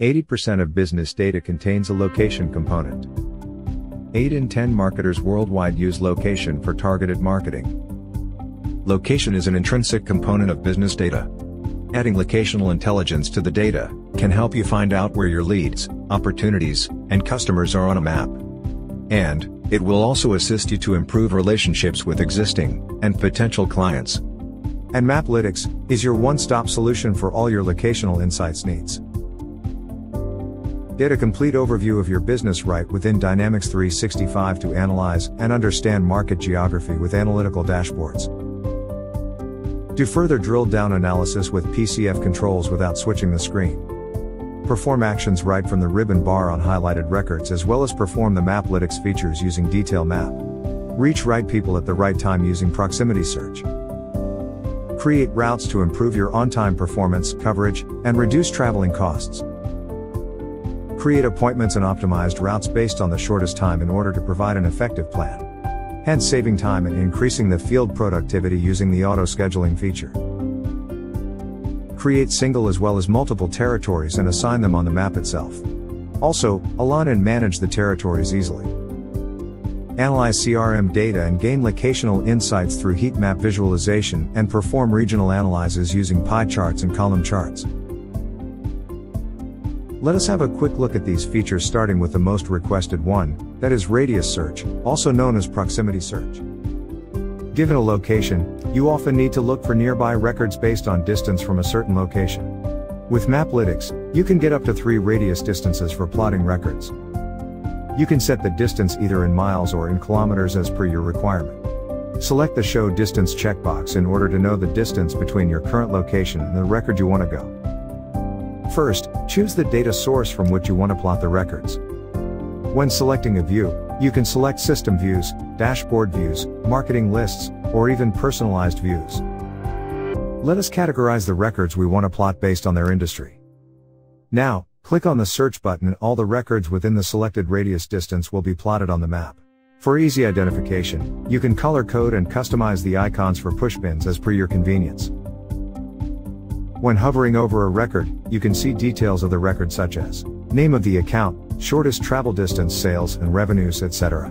80% of business data contains a location component. 8 in 10 marketers worldwide use location for targeted marketing. Location is an intrinsic component of business data. Adding locational intelligence to the data can help you find out where your leads, opportunities, and customers are on a map. And, it will also assist you to improve relationships with existing and potential clients. And Maplytics is your one-stop solution for all your locational insights needs. Get a complete overview of your business right within Dynamics 365 to analyze and understand market geography with analytical dashboards. Do further drill down analysis with PCF controls without switching the screen. Perform actions right from the ribbon bar on highlighted records as well as perform the Maplytics features using Detail Map. Reach right people at the right time using proximity search. Create routes to improve your on-time performance, coverage, and reduce traveling costs. Create appointments and optimized routes based on the shortest time in order to provide an effective plan. Hence saving time and increasing the field productivity using the auto scheduling feature. Create single as well as multiple territories and assign them on the map itself. Also, align and manage the territories easily. Analyze CRM data and gain locational insights through heat map visualization and perform regional analyses using pie charts and column charts. Let us have a quick look at these features starting with the most requested one, that is radius search, also known as proximity search. Given a location, you often need to look for nearby records based on distance from a certain location. With Maplytics, you can get up to three radius distances for plotting records. You can set the distance either in miles or in kilometers as per your requirement. Select the Show Distance checkbox in order to know the distance between your current location and the record you want to go. First, choose the data source from which you want to plot the records. When selecting a view, you can select system views, dashboard views, marketing lists, or even personalized views. Let us categorize the records we want to plot based on their industry. Now, click on the search button and all the records within the selected radius distance will be plotted on the map. For easy identification, you can color code and customize the icons for pushpins as per your convenience. When hovering over a record, you can see details of the record such as name of the account, shortest travel distance sales and revenues etc.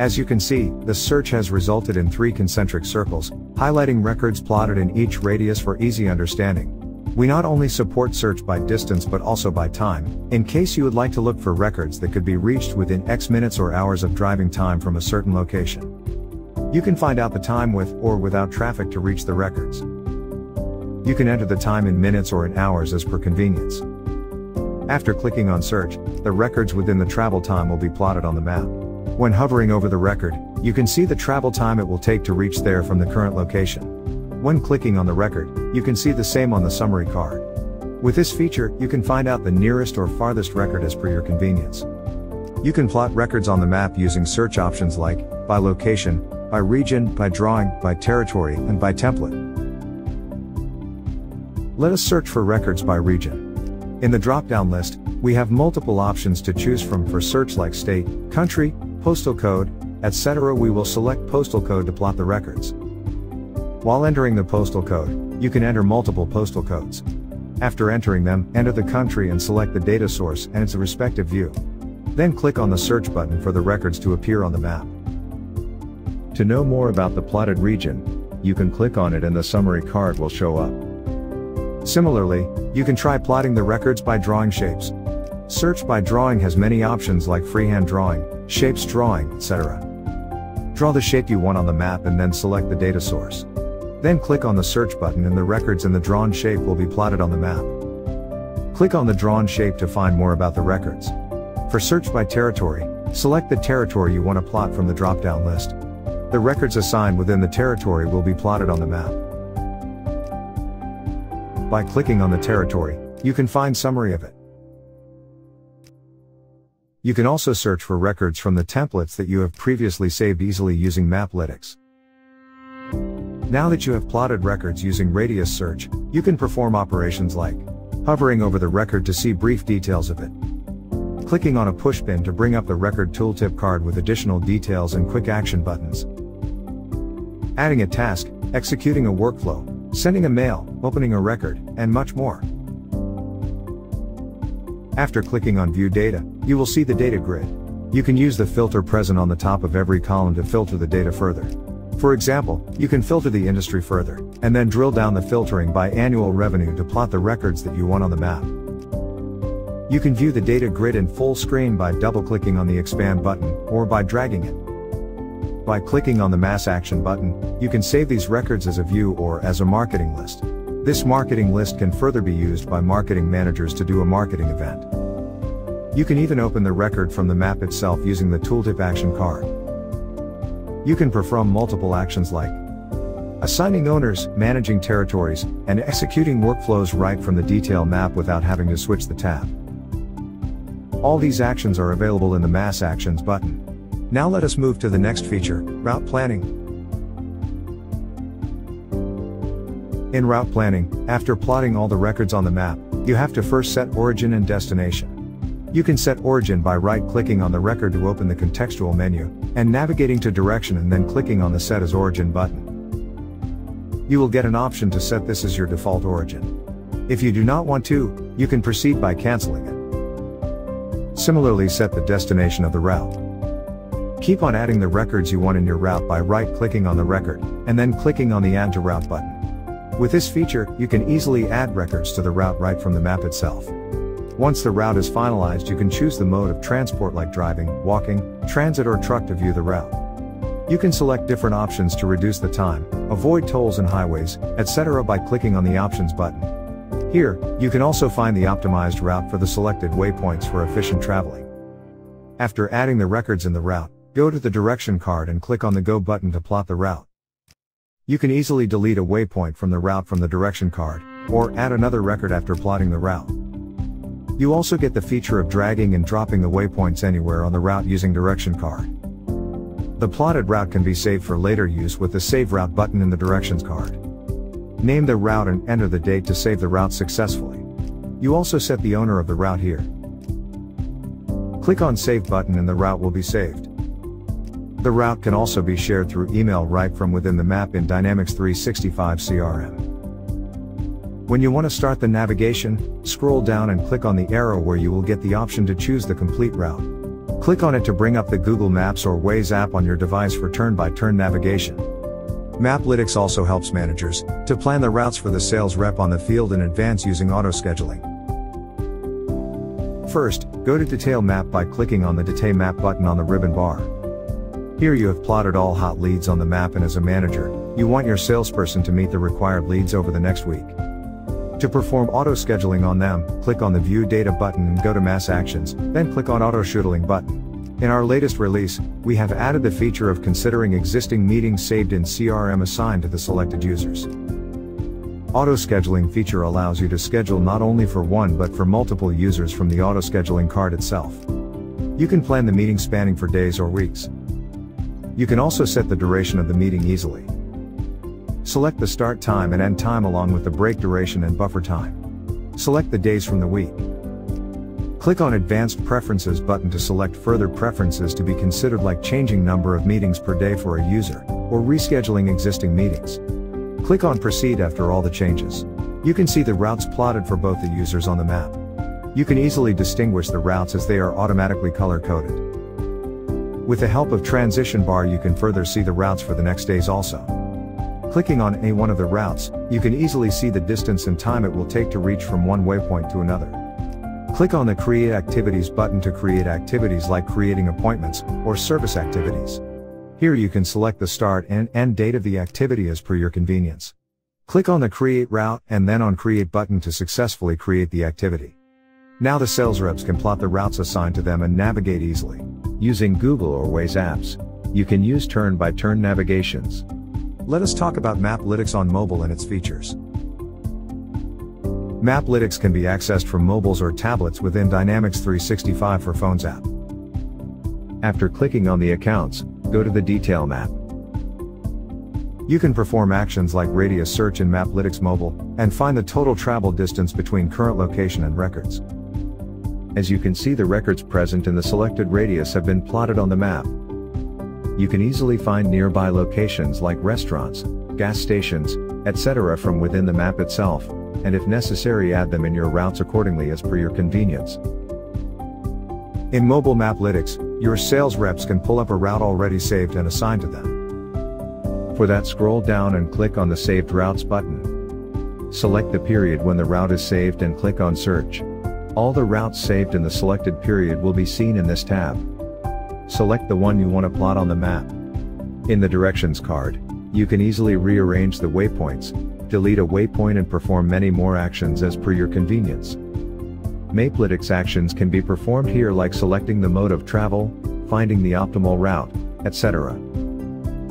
As you can see, the search has resulted in three concentric circles, highlighting records plotted in each radius for easy understanding. We not only support search by distance but also by time, in case you would like to look for records that could be reached within X minutes or hours of driving time from a certain location. You can find out the time with or without traffic to reach the records. You can enter the time in minutes or in hours as per convenience. After clicking on search, the records within the travel time will be plotted on the map. When hovering over the record, you can see the travel time it will take to reach there from the current location. When clicking on the record, you can see the same on the summary card. With this feature, you can find out the nearest or farthest record as per your convenience. You can plot records on the map using search options like, by location, by region, by drawing, by territory, and by template. Let us search for records by region. In the drop-down list, we have multiple options to choose from for search like state, country, postal code, etc. We will select postal code to plot the records. While entering the postal code, you can enter multiple postal codes. After entering them, enter the country and select the data source and its respective view. Then click on the search button for the records to appear on the map. To know more about the plotted region, you can click on it and the summary card will show up. Similarly, you can try plotting the records by drawing shapes. Search by drawing has many options like freehand drawing, shapes drawing, etc. Draw the shape you want on the map and then select the data source. Then click on the search button and the records in the drawn shape will be plotted on the map. Click on the drawn shape to find more about the records. For search by territory, select the territory you want to plot from the drop-down list. The records assigned within the territory will be plotted on the map. By clicking on the territory, you can find summary of it. You can also search for records from the templates that you have previously saved easily using Maplytics. Now that you have plotted records using radius search, you can perform operations like hovering over the record to see brief details of it, clicking on a pushpin to bring up the record tooltip card with additional details and quick action buttons, adding a task, executing a workflow, sending a mail, opening a record, and much more. After clicking on View Data, you will see the data grid. You can use the filter present on the top of every column to filter the data further. For example, you can filter the industry further, and then drill down the filtering by annual revenue to plot the records that you want on the map. You can view the data grid in full screen by double-clicking on the expand button, or by dragging it. By clicking on the mass action button, you can save these records as a view or as a marketing list. This marketing list can further be used by marketing managers to do a marketing event. You can even open the record from the map itself using the tooltip action card. You can perform multiple actions like assigning owners, managing territories, and executing workflows right from the detail map without having to switch the tab. All these actions are available in the Mass Actions button. Now let us move to the next feature, Route Planning. In route planning, after plotting all the records on the map, you have to first set origin and destination. You can set origin by right-clicking on the record to open the contextual menu, and navigating to direction and then clicking on the Set as Origin button. You will get an option to set this as your default origin. If you do not want to, you can proceed by canceling it. Similarly set the destination of the route. Keep on adding the records you want in your route by right-clicking on the record, and then clicking on the Add to Route button. With this feature, you can easily add records to the route right from the map itself. Once the route is finalized you can choose the mode of transport like driving, walking, transit or truck to view the route. You can select different options to reduce the time, avoid tolls and highways, etc. by clicking on the Options button. Here, you can also find the optimized route for the selected waypoints for efficient traveling. After adding the records in the route, go to the direction card and click on the Go button to plot the route. You can easily delete a waypoint from the route from the direction card, or add another record after plotting the route. You also get the feature of dragging and dropping the waypoints anywhere on the route using direction card. The plotted route can be saved for later use with the Save Route button in the directions card. Name the route and enter the date to save the route successfully. You also set the owner of the route here. Click on Save button and the route will be saved. The route can also be shared through email right from within the map in Dynamics 365 CRM. When you want to start the navigation, scroll down and click on the arrow where you will get the option to choose the complete route. Click on it to bring up the Google Maps or Waze app on your device for turn-by-turn -turn navigation. Maplytics also helps managers to plan the routes for the sales rep on the field in advance using auto scheduling. First, go to Detail Map by clicking on the Detail Map button on the ribbon bar. Here you have plotted all hot leads on the map and as a manager, you want your salesperson to meet the required leads over the next week. To perform auto scheduling on them, click on the View Data button and go to Mass Actions, then click on Auto Scheduling button. In our latest release, we have added the feature of considering existing meetings saved in CRM assigned to the selected users. Auto scheduling feature allows you to schedule not only for one but for multiple users from the auto scheduling card itself. You can plan the meeting spanning for days or weeks. You can also set the duration of the meeting easily. Select the start time and end time along with the break duration and buffer time. Select the days from the week. Click on Advanced Preferences button to select further preferences to be considered like changing number of meetings per day for a user, or rescheduling existing meetings. Click on Proceed after all the changes. You can see the routes plotted for both the users on the map. You can easily distinguish the routes as they are automatically color-coded. With the help of Transition Bar you can further see the routes for the next days also. Clicking on any one of the routes, you can easily see the distance and time it will take to reach from one waypoint to another. Click on the Create Activities button to create activities like creating appointments, or service activities. Here you can select the start and end date of the activity as per your convenience. Click on the Create Route and then on Create button to successfully create the activity. Now the sales reps can plot the routes assigned to them and navigate easily. Using Google or Waze apps, you can use turn-by-turn -turn navigations. Let us talk about Maplytics on mobile and its features. Maplytics can be accessed from mobiles or tablets within Dynamics 365 for Phones app. After clicking on the accounts, go to the Detail map. You can perform actions like radius search in Maplytics Mobile, and find the total travel distance between current location and records. As you can see the records present in the selected radius have been plotted on the map. You can easily find nearby locations like restaurants, gas stations, etc. from within the map itself and if necessary add them in your routes accordingly as per your convenience. In Mobile Maplytics, your sales reps can pull up a route already saved and assigned to them. For that scroll down and click on the Saved Routes button. Select the period when the route is saved and click on Search. All the routes saved in the selected period will be seen in this tab. Select the one you want to plot on the map. In the directions card, you can easily rearrange the waypoints, delete a waypoint and perform many more actions as per your convenience. Maplytics actions can be performed here like selecting the mode of travel, finding the optimal route, etc.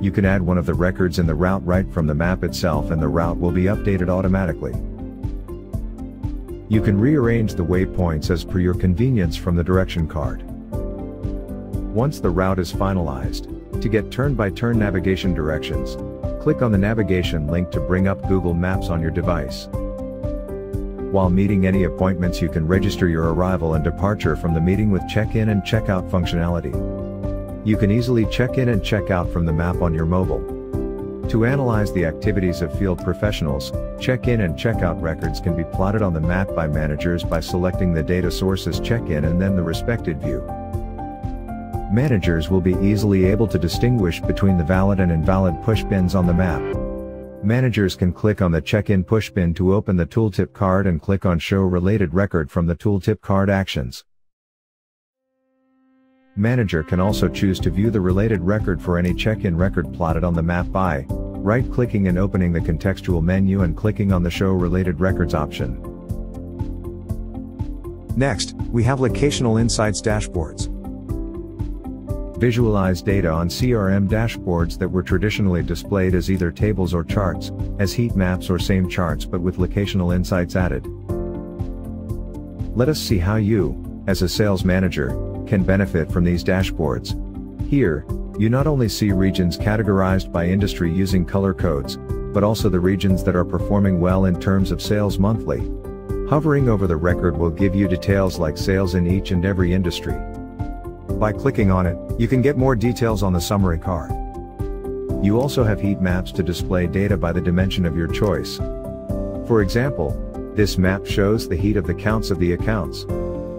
You can add one of the records in the route right from the map itself and the route will be updated automatically. You can rearrange the waypoints as per your convenience from the direction card. Once the route is finalized, to get turn-by-turn -turn navigation directions, click on the navigation link to bring up Google Maps on your device. While meeting any appointments you can register your arrival and departure from the meeting with check-in and check-out functionality. You can easily check in and check out from the map on your mobile. To analyze the activities of field professionals, check-in and check-out records can be plotted on the map by managers by selecting the data sources check-in and then the respected view. Managers will be easily able to distinguish between the valid and invalid pushpins on the map. Managers can click on the check-in pushpin to open the tooltip card and click on Show Related Record from the tooltip card actions. Manager can also choose to view the related record for any check-in record plotted on the map by right-clicking and opening the contextual menu and clicking on the Show Related Records option. Next, we have Locational Insights dashboards. Visualize data on CRM dashboards that were traditionally displayed as either tables or charts, as heat maps or same charts but with locational insights added. Let us see how you, as a sales manager, can benefit from these dashboards. Here, you not only see regions categorized by industry using color codes, but also the regions that are performing well in terms of sales monthly. Hovering over the record will give you details like sales in each and every industry. By clicking on it, you can get more details on the summary card. You also have heat maps to display data by the dimension of your choice. For example, this map shows the heat of the counts of the accounts.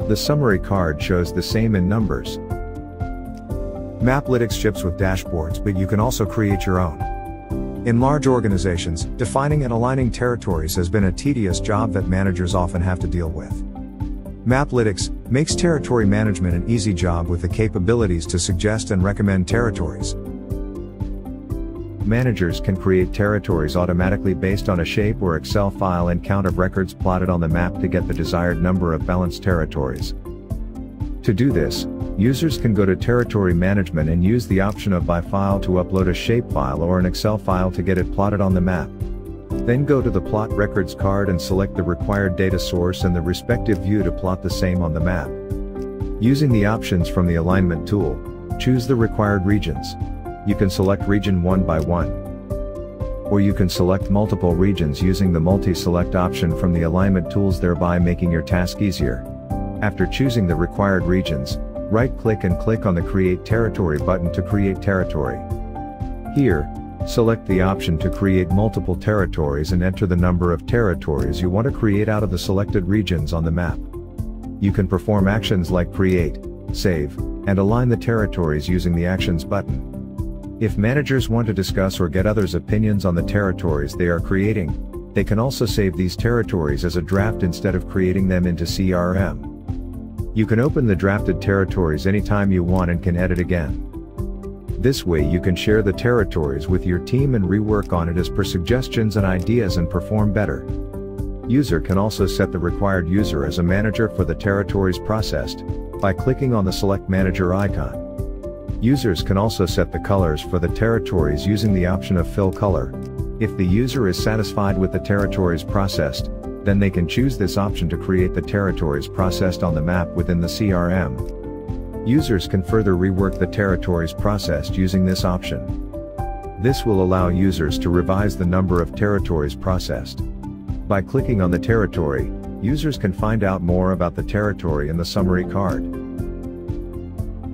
The summary card shows the same in numbers. Maplytics ships with dashboards but you can also create your own. In large organizations, defining and aligning territories has been a tedious job that managers often have to deal with. Maplytics makes territory management an easy job with the capabilities to suggest and recommend territories. Managers can create territories automatically based on a shape or Excel file and count of records plotted on the map to get the desired number of balanced territories. To do this, users can go to Territory Management and use the option of by file to upload a shapefile or an Excel file to get it plotted on the map. Then go to the Plot Records card and select the required data source and the respective view to plot the same on the map. Using the options from the Alignment tool, choose the required regions. You can select region one by one. Or you can select multiple regions using the Multi-Select option from the Alignment tools thereby making your task easier. After choosing the required regions, right-click and click on the Create Territory button to create territory. Here, Select the option to create multiple territories and enter the number of territories you want to create out of the selected regions on the map. You can perform actions like create, save, and align the territories using the Actions button. If managers want to discuss or get others' opinions on the territories they are creating, they can also save these territories as a draft instead of creating them into CRM. You can open the drafted territories anytime you want and can edit again. This way you can share the territories with your team and rework on it as per suggestions and ideas and perform better. User can also set the required user as a manager for the territories processed, by clicking on the Select Manager icon. Users can also set the colors for the territories using the option of Fill Color. If the user is satisfied with the territories processed, then they can choose this option to create the territories processed on the map within the CRM. Users can further rework the territories processed using this option. This will allow users to revise the number of territories processed. By clicking on the territory, users can find out more about the territory in the summary card.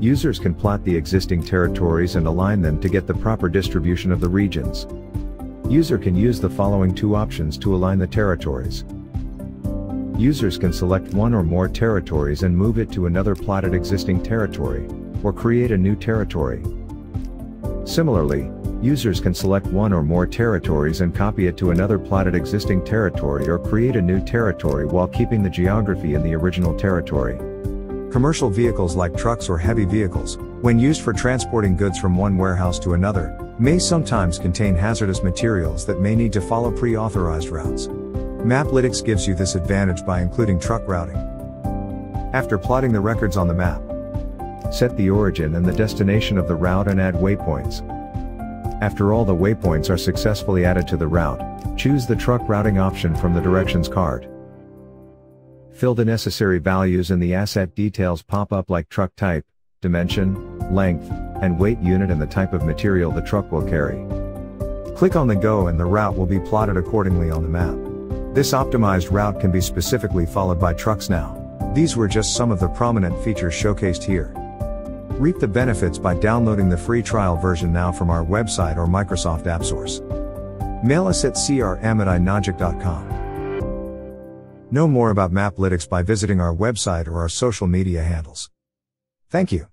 Users can plot the existing territories and align them to get the proper distribution of the regions. User can use the following two options to align the territories. Users can select one or more territories and move it to another plotted existing territory, or create a new territory. Similarly, users can select one or more territories and copy it to another plotted existing territory or create a new territory while keeping the geography in the original territory. Commercial vehicles like trucks or heavy vehicles, when used for transporting goods from one warehouse to another, may sometimes contain hazardous materials that may need to follow pre-authorized routes. Maplytics gives you this advantage by including truck routing. After plotting the records on the map, set the origin and the destination of the route and add waypoints. After all the waypoints are successfully added to the route, choose the truck routing option from the directions card. Fill the necessary values and the asset details pop up like truck type, dimension, length, and weight unit and the type of material the truck will carry. Click on the go and the route will be plotted accordingly on the map. This optimized route can be specifically followed by trucks now. These were just some of the prominent features showcased here. Reap the benefits by downloading the free trial version now from our website or Microsoft AppSource. Mail us at crm Know more about Maplytics by visiting our website or our social media handles. Thank you.